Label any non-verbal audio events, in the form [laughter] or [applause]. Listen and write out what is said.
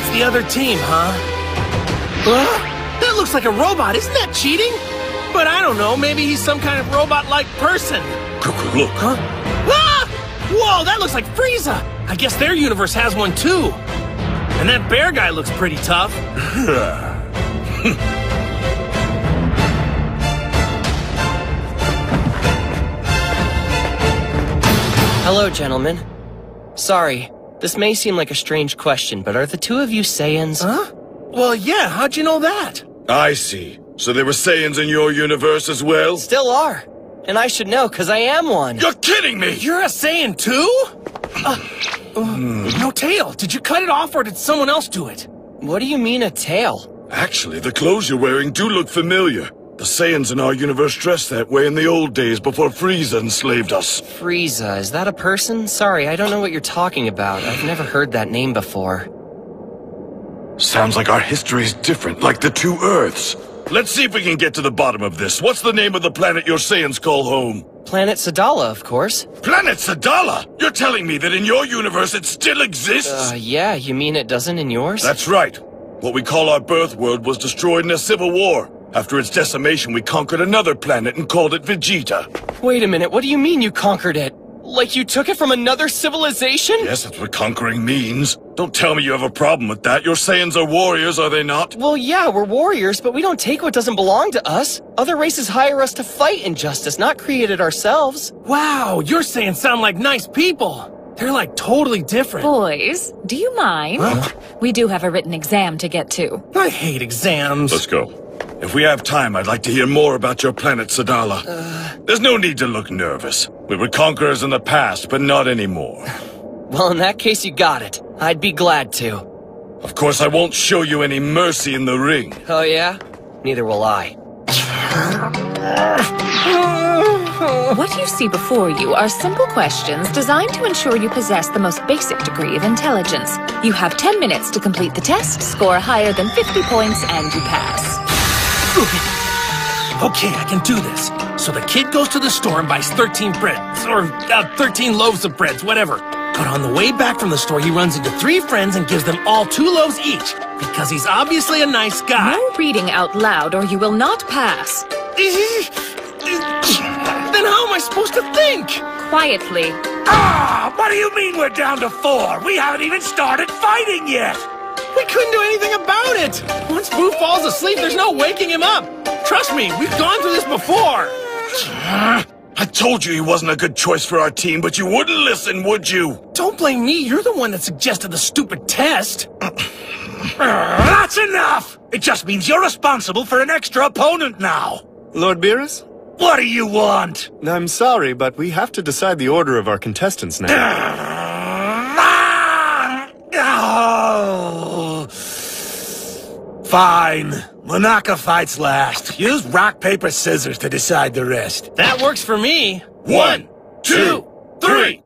that's the other team, huh? Huh? That looks like a robot. Isn't that cheating? But I don't know. Maybe he's some kind of robot-like person. Look. Huh? Ah! Whoa, that looks like Frieza. I guess their universe has one too. And that bear guy looks pretty tough. [laughs] Hello, gentlemen. Sorry, this may seem like a strange question, but are the two of you Saiyans? Huh? Well, yeah, how'd you know that? I see. So there were Saiyans in your universe as well? Still are. And I should know, because I am one. You're kidding me! You're a Saiyan too? Uh, uh, no tail. Did you cut it off or did someone else do it? What do you mean a tail? Actually, the clothes you're wearing do look familiar. The Saiyans in our universe dressed that way in the old days before Frieza enslaved us. Frieza, is that a person? Sorry, I don't know what you're talking about. I've never heard that name before. Sounds like our history is different, like the two Earths. Let's see if we can get to the bottom of this. What's the name of the planet your Saiyans call home? Planet Sadala, of course. Planet Sadala? You're telling me that in your universe it still exists? Uh, yeah, you mean it doesn't in yours? That's right. What we call our birth world was destroyed in a civil war. After its decimation, we conquered another planet and called it Vegeta. Wait a minute, what do you mean you conquered it? Like you took it from another civilization? Yes, that's what conquering means. Don't tell me you have a problem with that. Your Saiyans are warriors, are they not? Well, yeah, we're warriors, but we don't take what doesn't belong to us. Other races hire us to fight injustice, not create it ourselves. Wow, you're Saiyans sound like nice people. They're like totally different. Boys, do you mind? Huh? We do have a written exam to get to. I hate exams. Let's go. If we have time, I'd like to hear more about your planet, Sadala. Uh. There's no need to look nervous. We were conquerors in the past, but not anymore. [laughs] Well, in that case, you got it. I'd be glad to. Of course, I won't show you any mercy in the ring. Oh, yeah? Neither will I. What you see before you are simple questions designed to ensure you possess the most basic degree of intelligence. You have 10 minutes to complete the test, score higher than 50 points, and you pass. Okay, I can do this. So the kid goes to the store and buys 13 breads, or uh, 13 loaves of breads, whatever. But on the way back from the store, he runs into three friends and gives them all two loaves each, because he's obviously a nice guy. No reading out loud or you will not pass. [laughs] then how am I supposed to think? Quietly. Ah, what do you mean we're down to four? We haven't even started fighting yet. We couldn't do anything about it. Once Boo falls asleep, there's no waking him up. Trust me, we've gone through this before. [sighs] I told you he wasn't a good choice for our team, but you wouldn't listen, would you? Don't blame me. You're the one that suggested the stupid test. [clears throat] That's enough! It just means you're responsible for an extra opponent now. Lord Beerus? What do you want? I'm sorry, but we have to decide the order of our contestants now. [clears throat] Ah! Oh. Fine. Monaka fights last. Use rock, paper, scissors to decide the rest. That works for me. One, two, three.